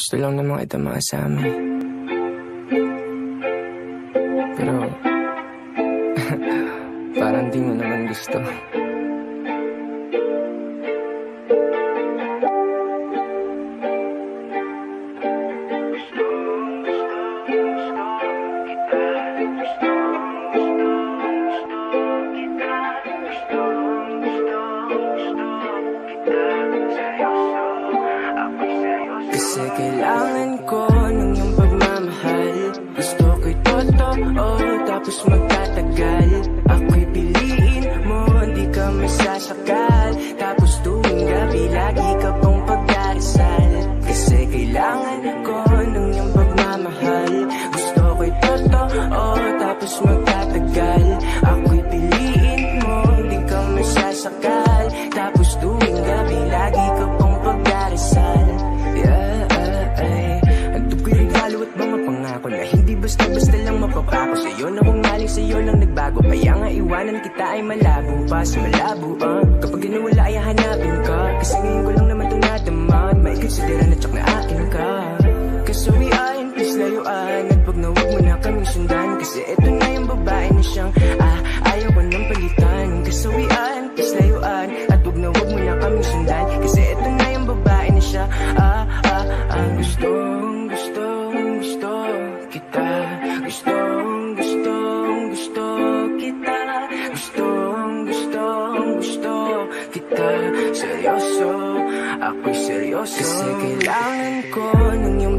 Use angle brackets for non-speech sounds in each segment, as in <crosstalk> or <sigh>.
Gusto lang namang kita makasama eh. Pero, <laughs> parang di mo naman gusto. Kasi kailangan ko ng iyong pagmamahal. Gusto ko'y totoo tapos magtatagal. Ako'y piliin mo, di ka masasakal. Tapos tuwing gabi, lagi ka pang pagdarasal Kasi kailangan ko pangako Na hindi basta-basta lang mapapako Sa'yo na kung galing sa'yo lang nagbago Kaya nga iwanan kita ay malabo pa. Sa malabo uh. Kapag nawala ay hanapin ka. Kasi ngayon ko lang naman ito nadaman May considera na tsak na akin ka. Kasawian, please layuan At pag nawag mo na kaming sundan. Kasi eto na yung babae na siyang Ah, ayaw ko nang palitan. Kasawian, please layuan At pag nawag mo na kaming sundan. Kasi eto na yung babae na siya Ah, ah, ah Gustong, ako'y seryoso. Kasi kailangan ko ng iyong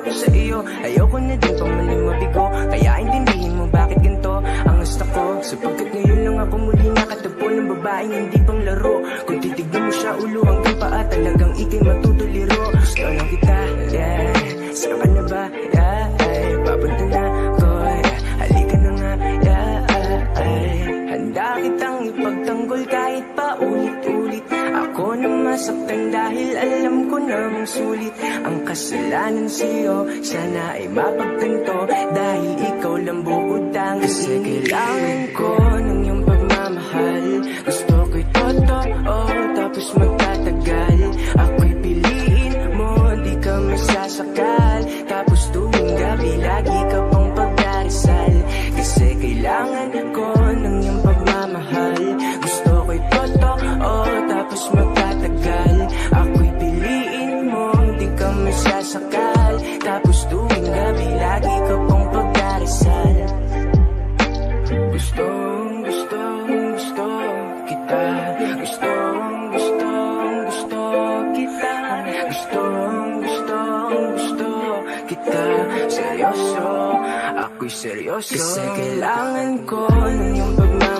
ako sa iyo. Ayoko na din pang maling mabigo. Kaya intindihin mo bakit ganito ang gusto ko. Sapagkat ngayon lang ako muli nakatagpo ng babaeng hindi pang laro. Kung titignan mo siya ulo hanggang paa Talagang ika'y matutuliro. Gusto lang kita, yeah. Saan ka na ba, yeah ay, Papunta na ko, yeah. Halika na nga, yeah ay, Handa kitang ipagtanggol kahit pa ulit-ulit. Ako na masaktan dahil alam ko namang sulit Ang kasalanan sa'yo, sana ay mapagtanto Dahil ikaw lang bukod tanging Kasi kailangan ko ng iyong pagmamahal. Gusto ko'y totoo, tapos magtatagal. Ako'y piliin mo, di ka masasakal. Tapos tuwing gabi, lagi ka pang pagdarasal Kasi kailangan Gustong, gustong, gusto kita. Gustong, gustong, gusto kita. Gustong, gustong, gusto kita. Seryoso, ako'y seryoso. Kasi kailangan ko ng iyong pagmamahal